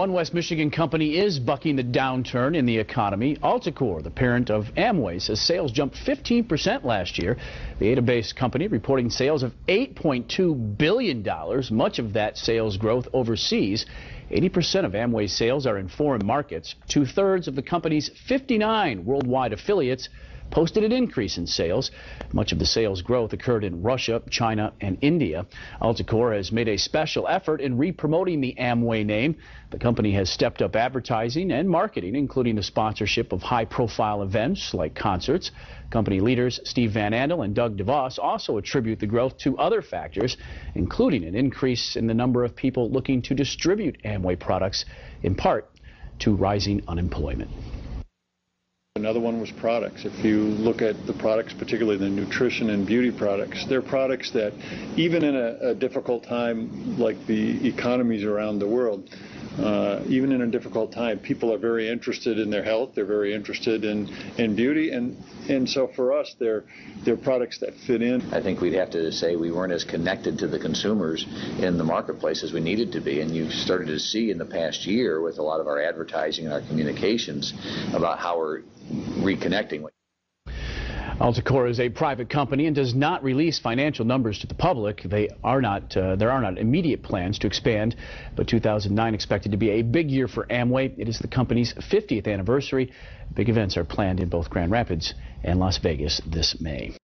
One West Michigan company is bucking the downturn in the economy. Alticor, the parent of Amway, says sales jumped 15% last year. The Ada-based company reporting sales of $8.2 billion, much of that sales growth overseas. 80% of Amway's sales are in foreign markets. Two-thirds of the company's 59 worldwide affiliates posted an increase in sales. Much of the sales growth occurred in Russia, China, and India. Alticor has made a special effort in re-promoting the Amway name. The company has stepped up advertising and marketing, including the sponsorship of high-profile events like concerts. Company leaders Steve Van Andel and Doug DeVos also attribute the growth to other factors, including an increase in the number of people looking to distribute Amway products, in part to rising unemployment. Another one was products. If you look at the products, particularly the nutrition and beauty products, they're products that even in a, a difficult time like the economies around the world, uh, even in a difficult time, people are very interested in their health. They're very interested in, in beauty, and and so for us, they're they're products that fit in. I think we'd have to say we weren't as connected to the consumers in the marketplace as we needed to be, and you've started to see in the past year with a lot of our advertising and our communications about how we're reconnecting. Alticor is a private company and does not release financial numbers to the public. They are not, uh, there are not immediate plans to expand, but 2009 expected to be a big year for Amway. It is the company's 50th anniversary. Big events are planned in both Grand Rapids and Las Vegas this May.